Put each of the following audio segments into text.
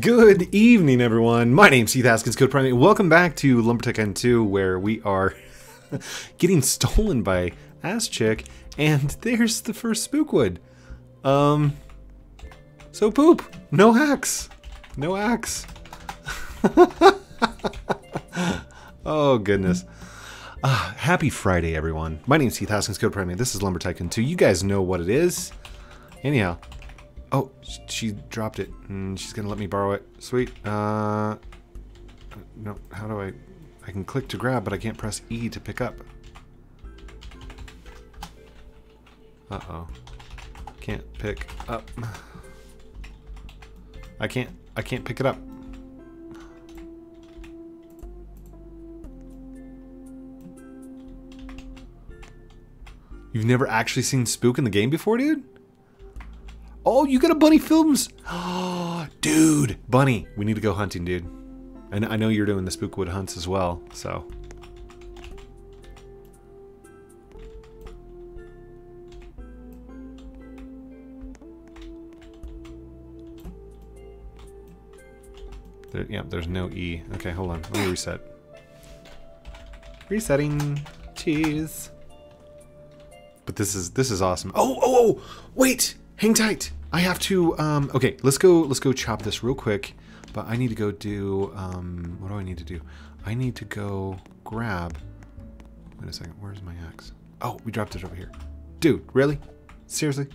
Good evening, everyone. My name's Heath Haskins, CodePrime8. Welcome back to Lumber Tycoon 2, where we are getting stolen by Azchick, and there's the first Spookwood. Um, so poop. No hacks. No axe. oh, goodness. Uh, happy Friday, everyone. My name's Heath Haskins, CodePrime8. This is Lumber Tycoon 2. You guys know what it is. Anyhow. Oh, she dropped it. And she's going to let me borrow it. Sweet. Uh, no, how do I... I can click to grab, but I can't press E to pick up. Uh-oh. Can't pick up. I can't... I can't pick it up. You've never actually seen Spook in the game before, dude? Oh, you got a Bunny Films! Oh, dude! Bunny, we need to go hunting, dude. And I know you're doing the Spookwood hunts as well, so... There, yeah, there's no E. Okay, hold on. Let me reset. Resetting. Cheese. But this is this is awesome. Oh, oh, oh! Wait! Hang tight! I have to um okay, let's go let's go chop this real quick. But I need to go do um what do I need to do? I need to go grab Wait a second, where's my axe? Oh, we dropped it over here. Dude, really? Seriously?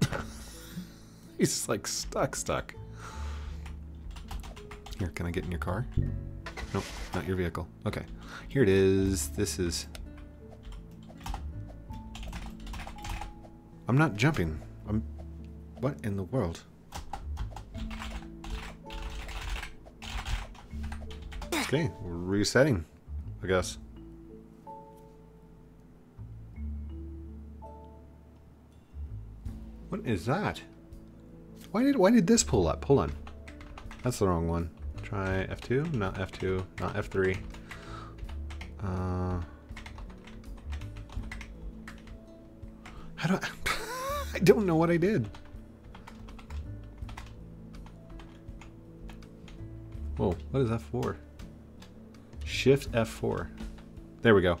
He's like stuck, stuck. Here, can I get in your car? Nope, not your vehicle. Okay. Here it is. This is... I'm not jumping. I'm... What in the world? Okay, we're resetting, I guess. What is that? Why did why did this pull up? Hold on. That's the wrong one. Try F2, not F2, not F3. Uh, how do I, I don't know what I did. Whoa, what is F4? Shift F4. There we go.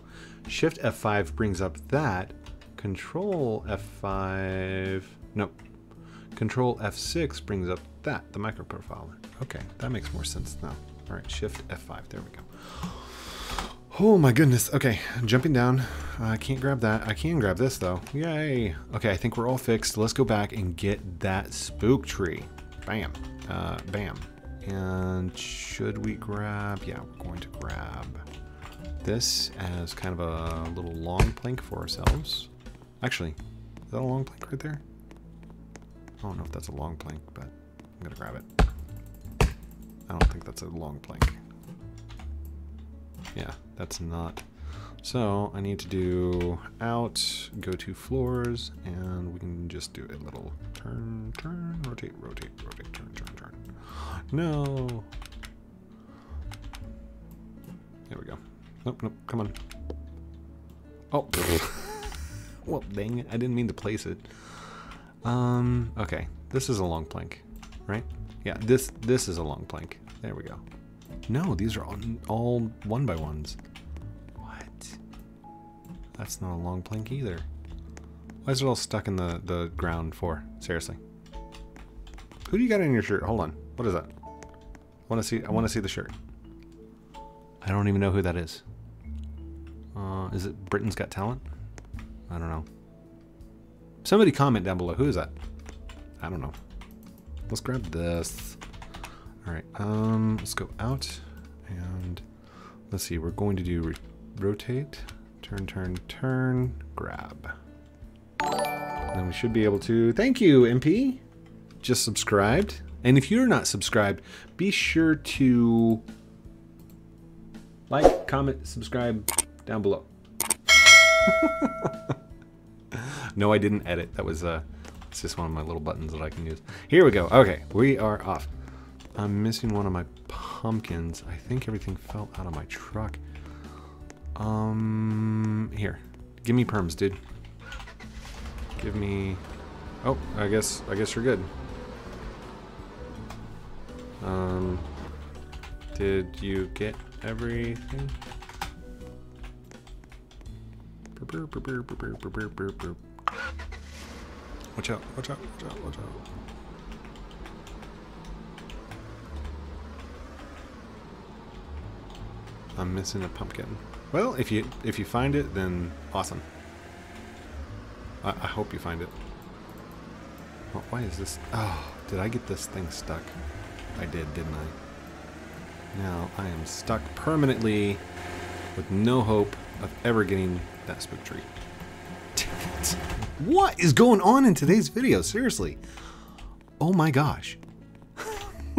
Shift F5 brings up that. Control F5. Nope. Control F6 brings up that, the micro profiler. Okay, that makes more sense now. All right, Shift F5. There we go. Oh my goodness. Okay, jumping down. I can't grab that. I can grab this though. Yay. Okay, I think we're all fixed. Let's go back and get that spook tree. Bam. Uh, bam. And should we grab? Yeah, we're going to grab this as kind of a little long plank for ourselves. Actually, is that a long plank right there? I don't know if that's a long plank, but I'm gonna grab it. I don't think that's a long plank. Yeah, that's not. So I need to do out, go to floors, and we can just do a little turn, turn, rotate, rotate, rotate, turn, turn, turn. No. There we go. Nope, nope, come on. Oh, well, dang it, I didn't mean to place it. Um, okay, this is a long plank, right? Yeah, this this is a long plank. There we go. No, these are all, all one by ones. What? That's not a long plank either. Why is it all stuck in the, the ground for? Seriously. Who do you got in your shirt? Hold on. What is that? I want to see. I want to see the shirt. I don't even know who that is. Uh, is it Britain's Got Talent? I don't know. Somebody comment down below. Who is that? I don't know. Let's grab this. All right. Um, let's go out and let's see. We're going to do rotate, turn, turn, turn, grab. And then we should be able to. Thank you, MP. Just subscribed. And if you're not subscribed, be sure to like, comment, subscribe down below. no, I didn't edit. That was uh, it's just one of my little buttons that I can use. Here we go. Okay, we are off. I'm missing one of my pumpkins. I think everything fell out of my truck. Um, here. Give me perms, dude. Give me... Oh, I guess, I guess you're good. Um, did you get everything? Watch out, watch out, watch out, watch out. I'm missing a pumpkin. Well, if you if you find it, then awesome. I, I hope you find it. Oh, why is this? Oh, did I get this thing stuck? I did, didn't I? Now I am stuck permanently with no hope of ever getting that spook tree. What is going on in today's video? Seriously. Oh my gosh.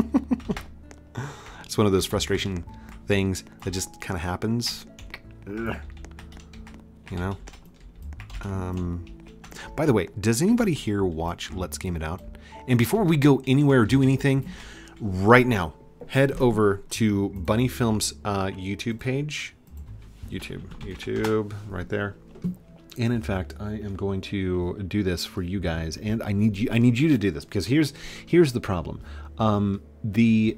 it's one of those frustration things that just kind of happens. You know? Um, by the way, does anybody here watch Let's Game It Out? And before we go anywhere or do anything, right now, head over to Bunny Films uh, YouTube page. YouTube, YouTube, right there. And in fact, I am going to do this for you guys, and I need you. I need you to do this because here's here's the problem. Um, the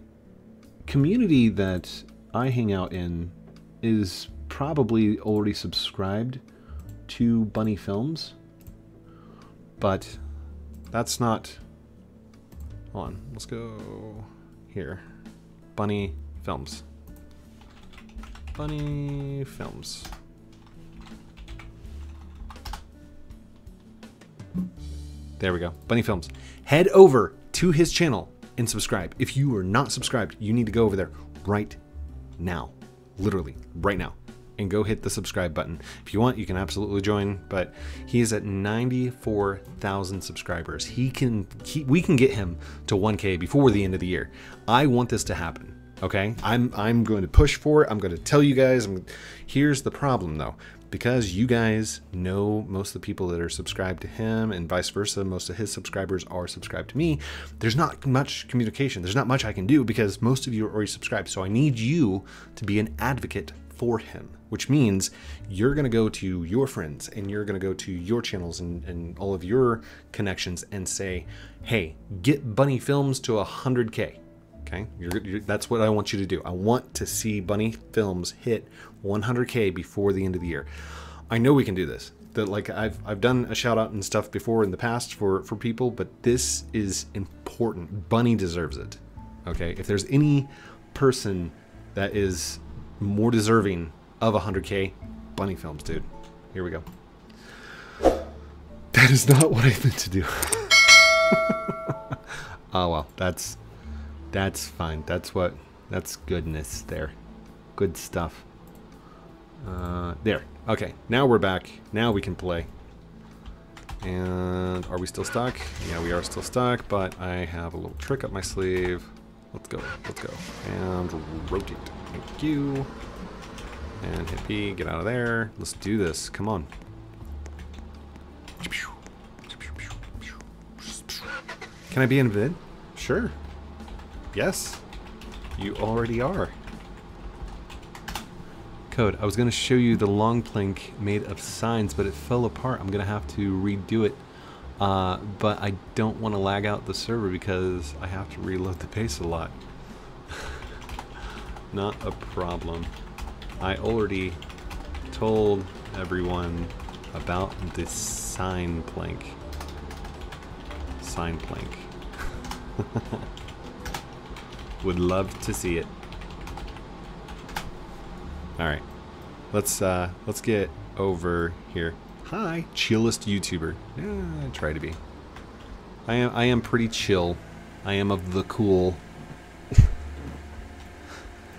community that I hang out in is probably already subscribed to Bunny Films, but that's not. Hold on, let's go here. Bunny Films. Bunny Films. There we go. Bunny Films. Head over to his channel and subscribe. If you are not subscribed, you need to go over there right now. Literally, right now. And go hit the subscribe button. If you want, you can absolutely join, but he is at 94,000 subscribers. He can he, we can get him to 1k before the end of the year. I want this to happen. Okay? I'm I'm going to push for it. I'm going to tell you guys. I'm, here's the problem though because you guys know most of the people that are subscribed to him and vice versa, most of his subscribers are subscribed to me, there's not much communication. There's not much I can do because most of you are already subscribed. So I need you to be an advocate for him, which means you're going to go to your friends and you're going to go to your channels and, and all of your connections and say, hey, get Bunny Films to 100K. Okay, you're, you're, that's what I want you to do. I want to see Bunny Films hit 100k before the end of the year. I know we can do this. That like I've I've done a shout out and stuff before in the past for for people, but this is important. Bunny deserves it. Okay, if there's any person that is more deserving of 100k, Bunny Films, dude. Here we go. That is not what I meant to do. oh well, that's that's fine. That's what that's goodness there. Good stuff. Uh, there. Okay, now we're back. Now we can play. And are we still stuck? Yeah, we are still stuck, but I have a little trick up my sleeve. Let's go, let's go. And rotate. Thank you. And hit B, get out of there. Let's do this, come on. Can I be in vid? Sure. Yes. You already are code. I was going to show you the long plank made of signs, but it fell apart. I'm going to have to redo it. Uh, but I don't want to lag out the server because I have to reload the base a lot. Not a problem. I already told everyone about the sign plank. Sign plank. Would love to see it. All right, let's uh, let's get over here. Hi, chillest YouTuber. Yeah, I try to be. I am I am pretty chill. I am of the cool.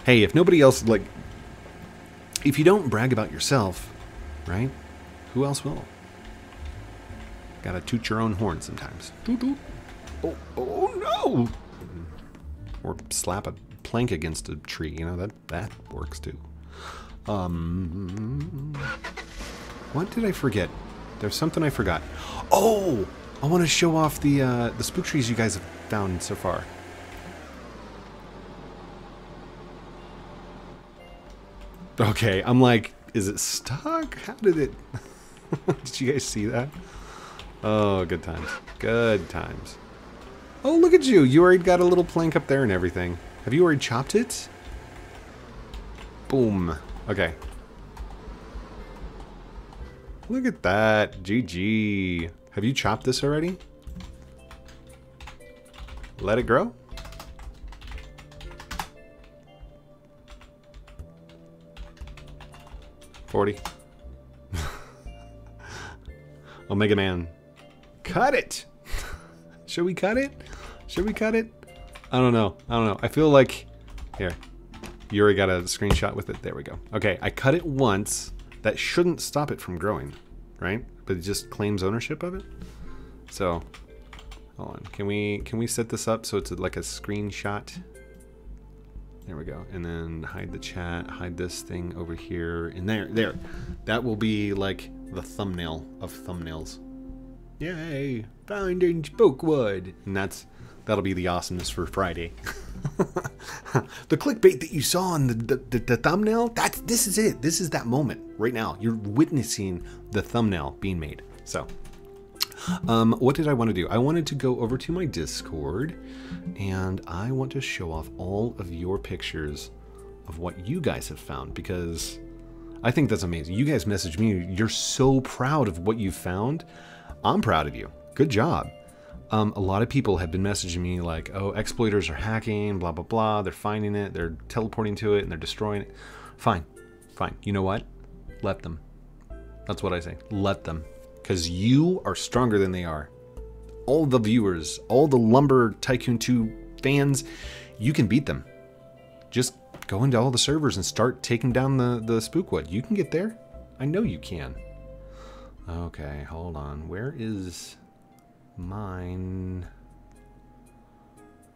hey, if nobody else like, if you don't brag about yourself, right? Who else will? Gotta toot your own horn sometimes. Toot toot. Oh, oh no! Or slap a plank against a tree. You know that that works too. Um, what did I forget? There's something I forgot. Oh, I want to show off the uh, the spook trees you guys have found so far. Okay, I'm like, is it stuck? How did it? did you guys see that? Oh, good times. Good times. Oh, look at you. You already got a little plank up there and everything. Have you already chopped it? Boom. Okay. Look at that. GG. Have you chopped this already? Let it grow? Forty. Omega Man. Cut it! Should we cut it? Should we cut it? I don't know. I don't know. I feel like... Here. Already got a screenshot with it. There we go. Okay, I cut it once. That shouldn't stop it from growing, right? But it just claims ownership of it. So, hold on. Can we can we set this up so it's like a screenshot? There we go. And then hide the chat, hide this thing over here, and there, there. That will be like the thumbnail of thumbnails. Yay! Finding Spookwood! And that's that'll be the awesomeness for Friday. the clickbait that you saw in the, the, the, thumbnail, that's this is it. This is that moment right now. You're witnessing the thumbnail being made. So um, what did I want to do? I wanted to go over to my Discord and I want to show off all of your pictures of what you guys have found because I think that's amazing. You guys message me, you're so proud of what you found. I'm proud of you. Good job. Um, a lot of people have been messaging me like, oh, exploiters are hacking, blah, blah, blah. They're finding it, they're teleporting to it, and they're destroying it. Fine, fine. You know what? Let them. That's what I say. Let them. Because you are stronger than they are. All the viewers, all the Lumber Tycoon 2 fans, you can beat them. Just go into all the servers and start taking down the, the Spookwood. You can get there. I know you can. Okay, hold on. Where is mine?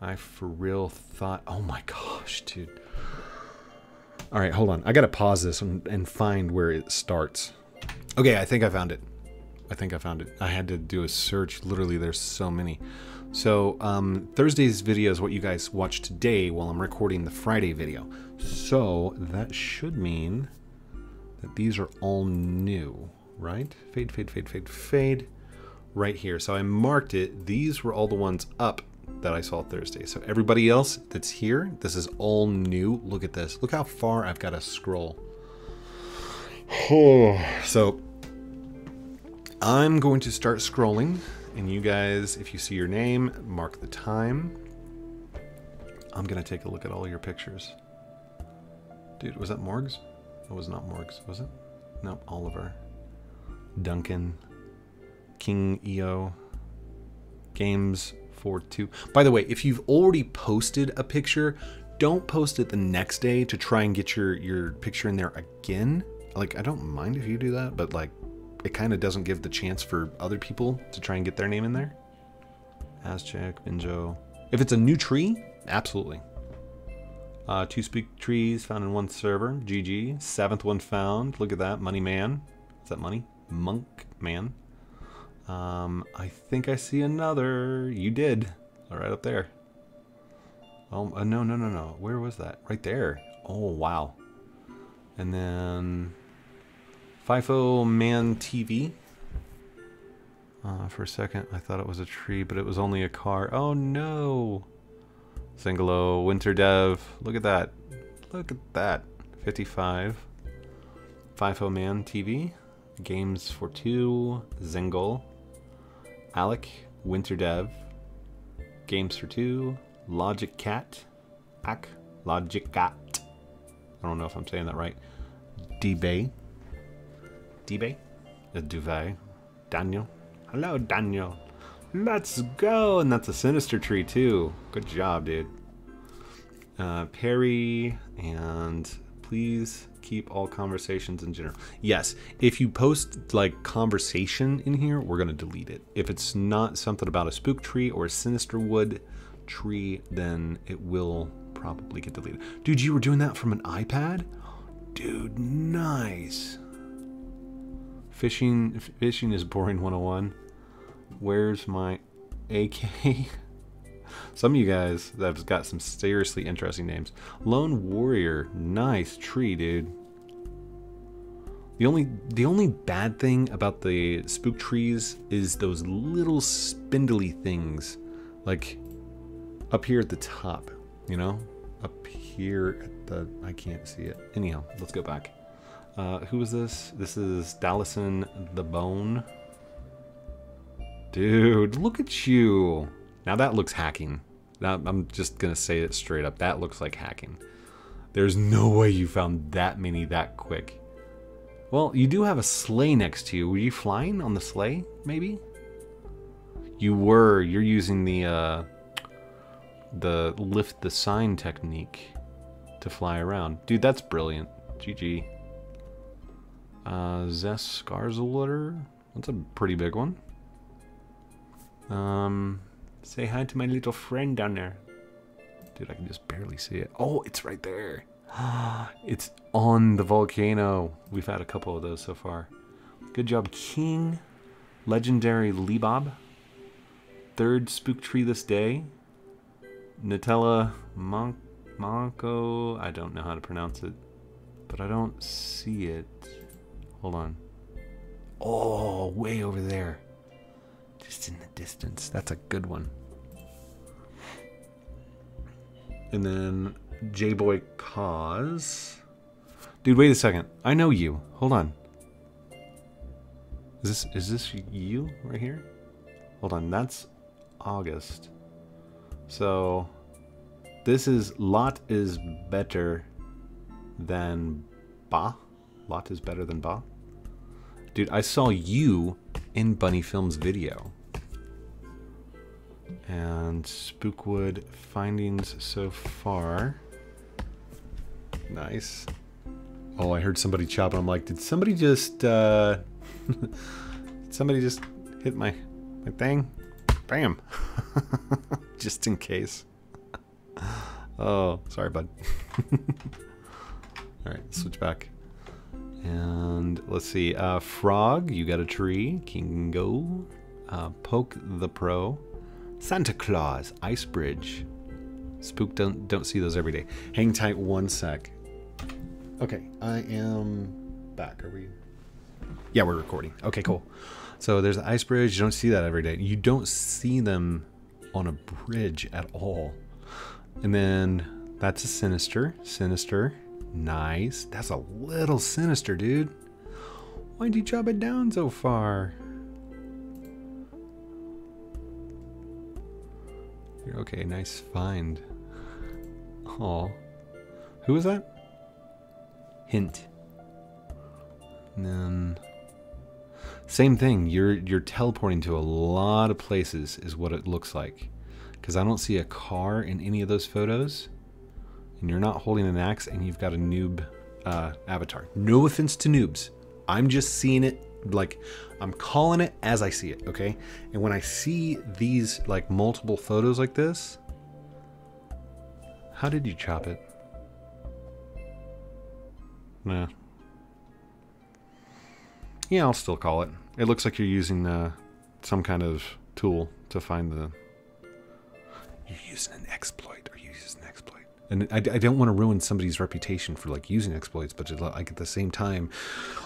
I for real thought... Oh my gosh, dude. All right, hold on. I got to pause this and, and find where it starts. Okay, I think I found it. I think I found it. I had to do a search. Literally, there's so many. So um, Thursday's video is what you guys watch today while I'm recording the Friday video. So that should mean that these are all new, right? Fade, fade, fade, fade, fade. Right here. So I marked it. These were all the ones up that I saw Thursday. So everybody else that's here, this is all new. Look at this. Look how far I've got to scroll. Oh, so I'm going to start scrolling, and you guys, if you see your name, mark the time. I'm going to take a look at all your pictures. Dude, was that Morgs? It was not Morgs, was it? No, Oliver. Duncan. King EO. Games for two. By the way, if you've already posted a picture, don't post it the next day to try and get your, your picture in there again. Like, I don't mind if you do that, but like, it kind of doesn't give the chance for other people to try and get their name in there. Aztec, Binjo. If it's a new tree, absolutely. Uh, two speak trees found in one server. GG. Seventh one found. Look at that. Money Man. Is that money? Monk Man. Um, I think I see another. You did. Right up there. Oh, uh, no, no, no, no. Where was that? Right there. Oh, wow. And then FIFO Man TV. Uh, for a second, I thought it was a tree, but it was only a car. Oh no! Zingalo, Winter Dev. Look at that. Look at that. 55. FIFO Man TV. Games for two. Zingle. Alec. Winter Dev. Games for two. Logic Cat. Ak. Logic Cat. I don't know if I'm saying that right. D-Bay. D-Bay? Uh, Duvet. Daniel. Hello, Daniel. Let's go! And that's a Sinister Tree, too. Good job, dude. Uh, Perry, and please keep all conversations in general. Yes, if you post, like, conversation in here, we're going to delete it. If it's not something about a spook tree or a sinister wood tree, then it will probably get deleted. Dude, you were doing that from an iPad? Dude, nice. Fishing fishing is boring 101. Where's my AK? some of you guys that have got some seriously interesting names. Lone Warrior, nice tree, dude. The only the only bad thing about the spook trees is those little spindly things like up here at the top, you know? up here at the. I can't see it. Anyhow, let's go back. Uh, who is this? This is Dallison the Bone. Dude, look at you. Now that looks hacking. I'm just gonna say it straight up. That looks like hacking. There's no way you found that many that quick. Well, you do have a sleigh next to you. Were you flying on the sleigh, maybe? You were. You're using the uh, the lift the sign technique to fly around. Dude, that's brilliant. GG. Uh, Zess Skarswater. That's a pretty big one. Um, say hi to my little friend down there. Dude, I can just barely see it. Oh, it's right there. it's on the volcano. We've had a couple of those so far. Good job, King. Legendary Lebob. Third spook tree this day. Nutella Mon Monco. I don't know how to pronounce it. But I don't see it. Hold on. Oh, way over there. In the distance. That's a good one. And then J-Boy Cause. Dude, wait a second. I know you. Hold on. Is this is this you right here? Hold on, that's August. So this is lot is better than Ba. Lot is better than Ba. Dude, I saw you in Bunny Films video. And Spookwood findings so far. Nice. Oh, I heard somebody chopping. I'm like, did somebody just, uh, somebody just hit my, my thing? Bam. just in case. Oh, sorry, bud. All right, switch back. And let's see. Uh, Frog, you got a tree. Kingo. Uh, Poke the Pro. Santa Claus. Ice Bridge. Spook don't don't see those every day. Hang tight one sec. Okay, I am back. Are we? Yeah, we're recording. Okay, cool. So there's the ice bridge. You don't see that every day. You don't see them on a bridge at all. And then that's a sinister. Sinister. Nice. That's a little sinister, dude. Why'd you chop it down so far? You're okay. Nice find. Oh. Who was that? Hint. And then same thing. You're you're teleporting to a lot of places is what it looks like. Cuz I don't see a car in any of those photos. And you're not holding an axe and you've got a noob uh, avatar. No offense to noobs. I'm just seeing it like I'm calling it as I see it, okay? And when I see these like multiple photos like this, how did you chop it? Nah. Yeah, I'll still call it. It looks like you're using uh, some kind of tool to find the. You're using an exploit, or you using an exploit. And I, I don't want to ruin somebody's reputation for like using exploits, but like at the same time,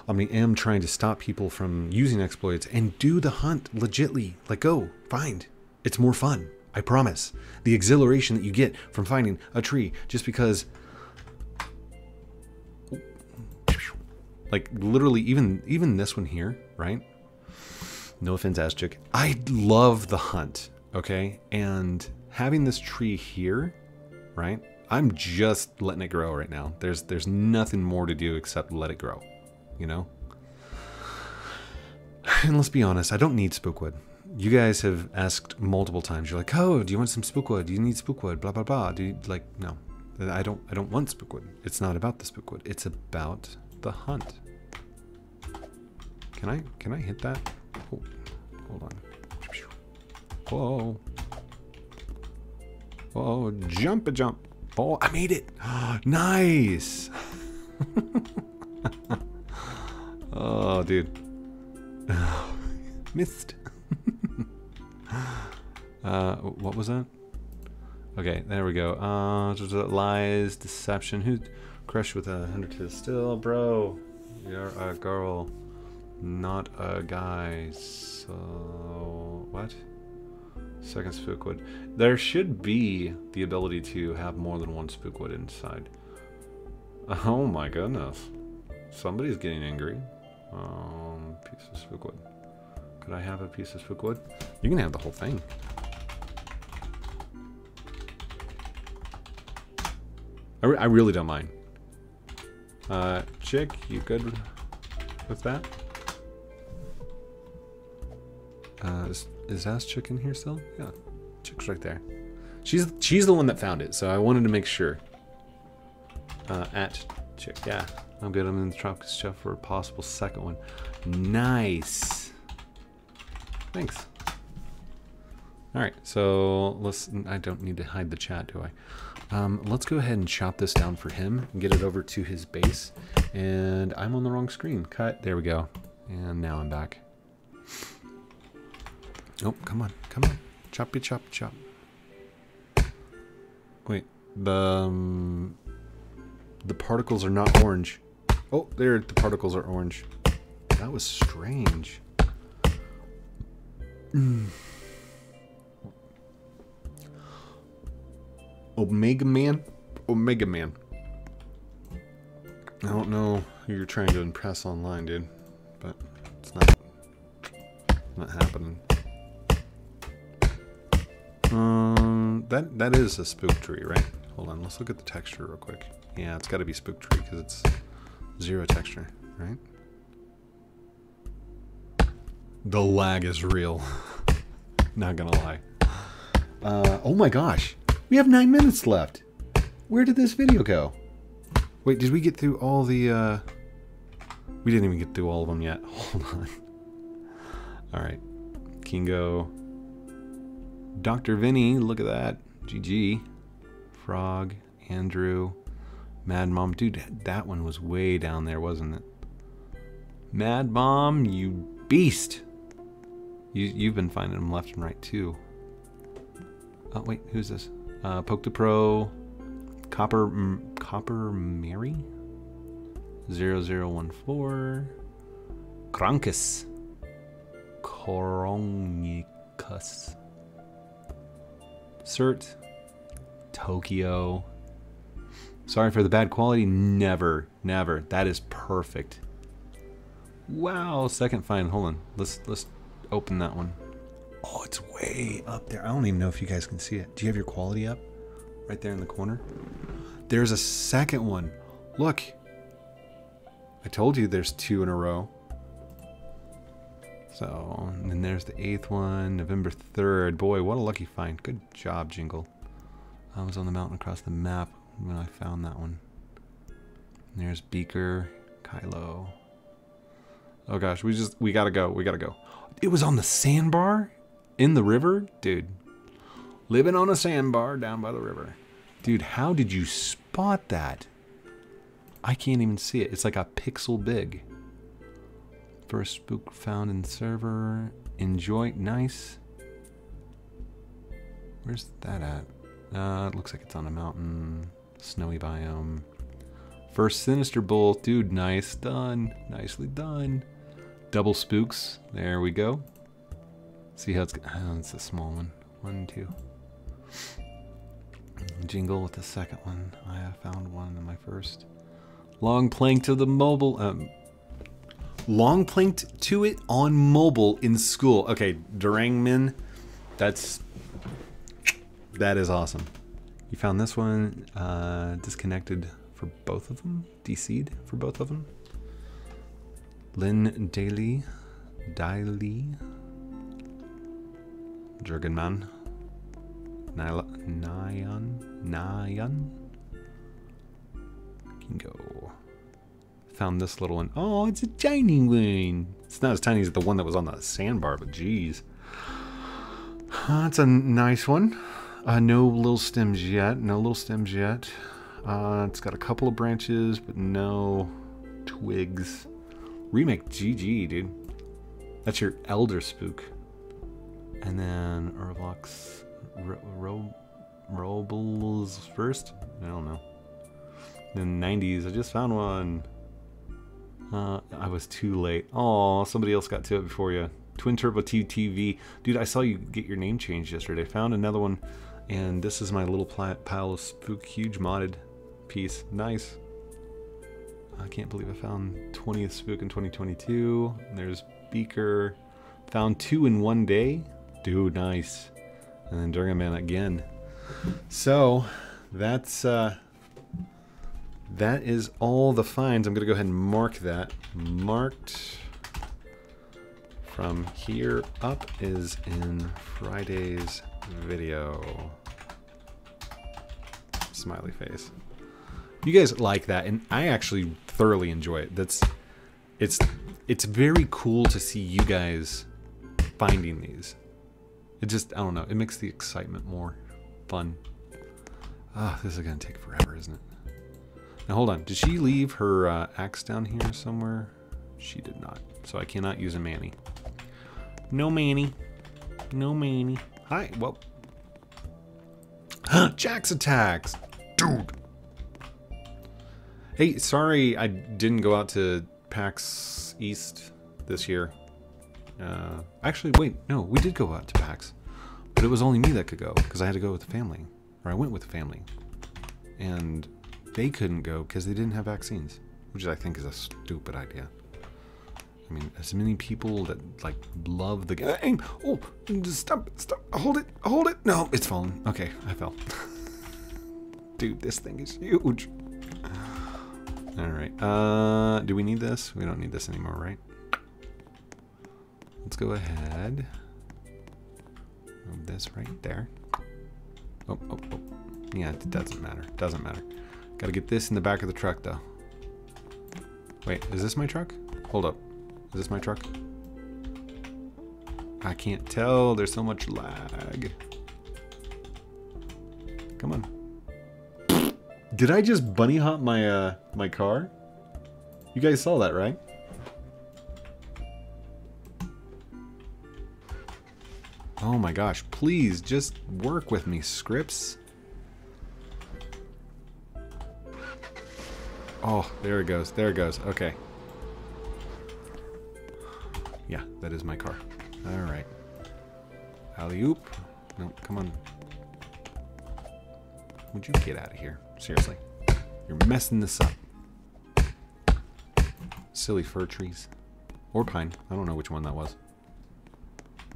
I mean, am trying to stop people from using exploits and do the hunt legitly. Like, go find. It's more fun. I promise. The exhilaration that you get from finding a tree just because like literally even even this one here, right? No offense, chick. I love the hunt, okay? And having this tree here, right? I'm just letting it grow right now. There's there's nothing more to do except let it grow, you know? And let's be honest, I don't need spookwood you guys have asked multiple times. You're like, "Oh, do you want some spookwood? Do you need spookwood?" Blah blah blah. Do you like? No, I don't. I don't want spookwood. It's not about the spookwood. It's about the hunt. Can I? Can I hit that? Oh, hold on. Whoa. Whoa! Jump a jump. Oh, I made it. nice. oh, dude. Missed. uh, what was that? Okay, there we go. Uh, lies, deception. Who crushed with a hundred to still, bro? You're a girl, not a guy. So what? Second spookwood. There should be the ability to have more than one spookwood inside. Oh my goodness. Somebody's getting angry. Um, piece of spookwood. Could I have a piece of spookwood? You can have the whole thing. I, re I really don't mind. Uh, chick, you good with that? Uh, is Azchick in here still? Yeah, Chick's right there. She's she's the one that found it, so I wanted to make sure. Uh, at Chick, yeah. I'm good. I'm in the Tropic Chef for a possible second one. Nice. Thanks. All right, so let's. I don't need to hide the chat, do I? Um, let's go ahead and chop this down for him and get it over to his base. And I'm on the wrong screen. Cut. There we go. And now I'm back. Oh, come on, come on. Choppy chop chop. Wait, the um, the particles are not orange. Oh, there, the particles are orange. That was strange. Mm. Omega Man? Omega Man. I don't know who you're trying to impress online, dude, but it's not not happening. Um, that that is a spook tree, right? Hold on, let's look at the texture real quick. Yeah, it's got to be spook tree because it's zero texture, right? The lag is real. Not gonna lie. Uh, oh my gosh, we have nine minutes left. Where did this video go? Wait, did we get through all the? Uh... We didn't even get through all of them yet. Hold on. All right, Kingo. Dr. Vinny, look at that. GG. Frog, Andrew, Mad Mom. Dude, that one was way down there, wasn't it? Mad Mom, you beast. You, you've been finding them left and right, too. Oh, wait, who's this? Uh, Poke the Pro, Copper, M Copper Mary? 0014, Krankus, Koronikus. Cert, Tokyo. Sorry for the bad quality. Never, never. That is perfect. Wow, second find. Hold on. Let's let's open that one. Oh, it's way up there. I don't even know if you guys can see it. Do you have your quality up? Right there in the corner. There's a second one. Look. I told you there's two in a row. So, and then there's the eighth one, November 3rd. Boy, what a lucky find. Good job, Jingle. I was on the mountain across the map when I found that one. And there's Beaker, Kylo. Oh gosh, we just, we gotta go, we gotta go. It was on the sandbar? In the river? Dude. Living on a sandbar down by the river. Dude, how did you spot that? I can't even see it. It's like a pixel big. First spook found in server. Enjoy. Nice. Where's that at? Uh, it looks like it's on a mountain. Snowy biome. First Sinister Bull. Dude, nice done. Nicely done. Double spooks. There we go. See how it's... Oh, it's a small one. One, two. Jingle with the second one. I found one in my first. Long plank to the mobile... Um, long planked to it on mobile in school. Okay, Durangmin, that's that is awesome. You found this one uh, disconnected for both of them, DC'd for both of them. Lynn Daly, Daly, Jurgenman, Nyan, Nyan, Kingo found this little one. Oh, it's a tiny one. It's not as tiny as the one that was on the sandbar, but geez. That's a nice one. Uh, no little stems yet. No little stems yet. Uh, it's got a couple of branches, but no twigs. Remake GG, dude. That's your Elder Spook. And then Urvox Ro Robles first? I don't know. Then 90s, I just found one. Uh, I was too late. Oh, somebody else got to it before you. Twin Turbo TTV. Dude, I saw you get your name changed yesterday. Found another one, and this is my little pile of spook huge modded piece. Nice. I can't believe I found 20th spook in 2022. There's Beaker. Found two in one day. Dude, nice. And then Durga Man again. So, that's uh that is all the finds. I'm gonna go ahead and mark that. Marked from here up is in Friday's video. Smiley face. You guys like that, and I actually thoroughly enjoy it. That's it's it's very cool to see you guys finding these. It just I don't know, it makes the excitement more fun. Ah, oh, this is gonna take forever, isn't it? Now hold on, did she leave her uh, axe down here somewhere? She did not, so I cannot use a Manny. No Manny. No Manny. Hi, well. Huh? Jack's attacks! Dude! Hey, sorry I didn't go out to PAX East this year. Uh, actually, wait, no, we did go out to PAX. But it was only me that could go, because I had to go with the family. Or I went with the family. And they couldn't go because they didn't have vaccines. Which I think is a stupid idea. I mean, as many people that like love the game. Oh, stop, stop, hold it, hold it. No, it's falling. Okay, I fell. Dude, this thing is huge. All right. Uh, do we need this? We don't need this anymore, right? Let's go ahead. Move this right there. Oh, oh, oh. Yeah, it doesn't matter. Doesn't matter. Gotta get this in the back of the truck, though. Wait, is this my truck? Hold up. Is this my truck? I can't tell. There's so much lag. Come on. Did I just bunny hop my uh my car? You guys saw that, right? Oh my gosh, please just work with me, scripts. Oh, there it goes. There it goes. Okay. Yeah, that is my car. All right. Alley-oop. No, come on. Would you get out of here? Seriously. You're messing this up. Silly fir trees. Or pine. I don't know which one that was.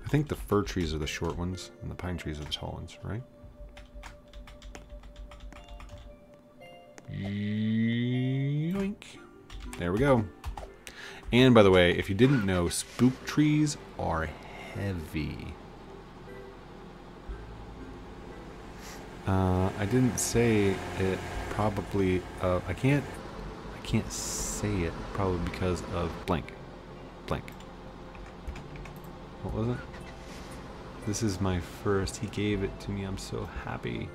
I think the fir trees are the short ones, and the pine trees are the tall ones, right? There we go. And by the way, if you didn't know, spook trees are heavy. Uh, I didn't say it probably, uh, I can't, I can't say it probably because of blank, blank. What was it? This is my first, he gave it to me, I'm so happy.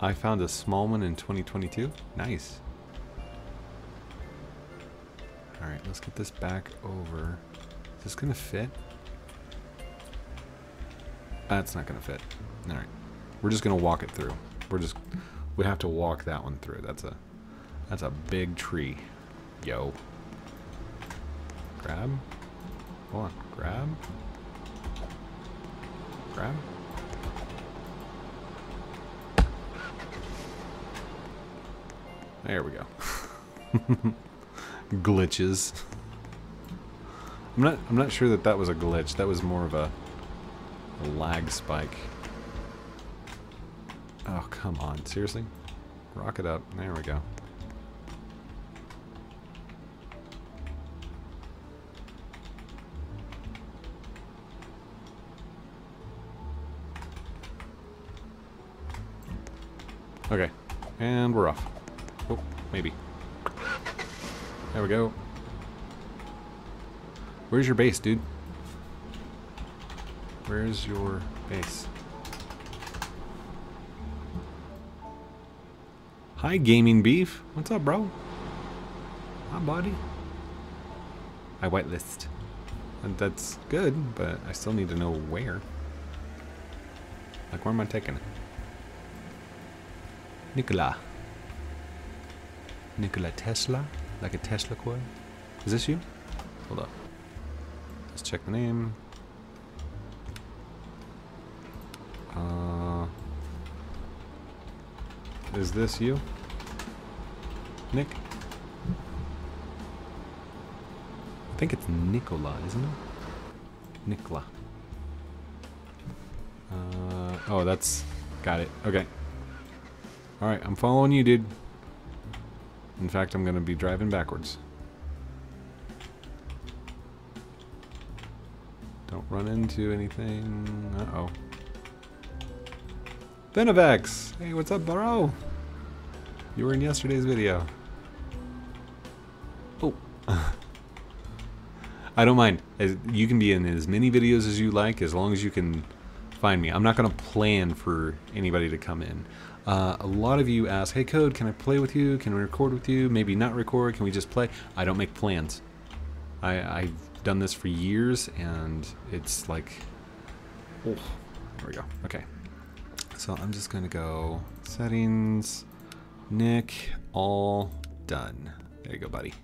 I found a small one in 2022, nice. Alright, let's get this back over. Is this gonna fit? That's not gonna fit. Alright. We're just gonna walk it through. We're just we have to walk that one through. That's a that's a big tree. Yo. Grab. Hold on. Grab. Grab. There we go. glitches. I'm not I'm not sure that that was a glitch. That was more of a, a lag spike. Oh, come on. Seriously? Rock it up. There we go. Okay. And we're off. Maybe. There we go. Where's your base, dude? Where's your base? Hi, Gaming Beef. What's up, bro? Hi, buddy. I whitelist. And that's good, but I still need to know where. Like, where am I taking it? Nikola. Nikola Tesla? Like a Tesla coil? Is this you? Hold up. Let's check the name. Uh, is this you? Nick? I think it's Nikola, isn't it? Nikola. Uh, oh, that's... Got it. Okay. Alright, I'm following you, dude. In fact, I'm going to be driving backwards. Don't run into anything. Uh-oh. Benevex! Hey, what's up, bro? You were in yesterday's video. Oh. I don't mind. You can be in as many videos as you like, as long as you can find me. I'm not going to plan for anybody to come in. Uh, a lot of you ask, hey Code, can I play with you? Can we record with you? Maybe not record, can we just play? I don't make plans. I, I've done this for years and it's like, oh, there we go, okay. So I'm just gonna go settings, Nick, all done. There you go, buddy.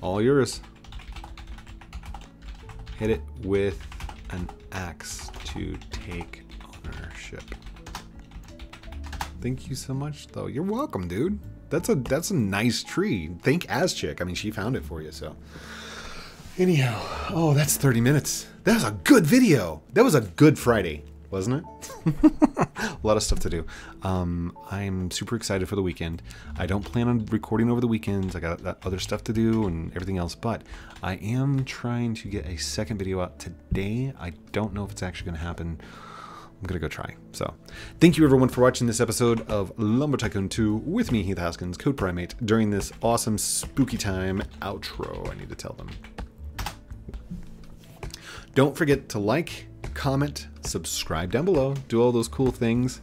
All yours. Hit it with an axe to take ownership. Thank you so much, though. You're welcome, dude. That's a that's a nice tree. Thank Azchick. I mean, she found it for you, so. Anyhow, oh, that's 30 minutes. That was a good video. That was a good Friday, wasn't it? a lot of stuff to do. Um, I'm super excited for the weekend. I don't plan on recording over the weekends. I got other stuff to do and everything else, but I am trying to get a second video out today. I don't know if it's actually going to happen. I'm gonna go try. So, thank you everyone for watching this episode of Lumber Tycoon 2 with me, Heath Haskins, CodePrime8, during this awesome spooky time outro. I need to tell them. Don't forget to like, comment, subscribe down below, do all those cool things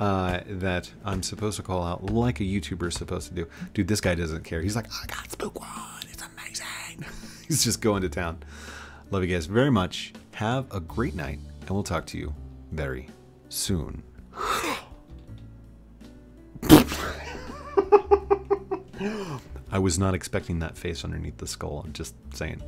uh, that I'm supposed to call out like a YouTuber is supposed to do. Dude, this guy doesn't care. He's like, I got Spook One. It's amazing. He's just going to town. Love you guys very much. Have a great night, and we'll talk to you very soon. I was not expecting that face underneath the skull. I'm just saying.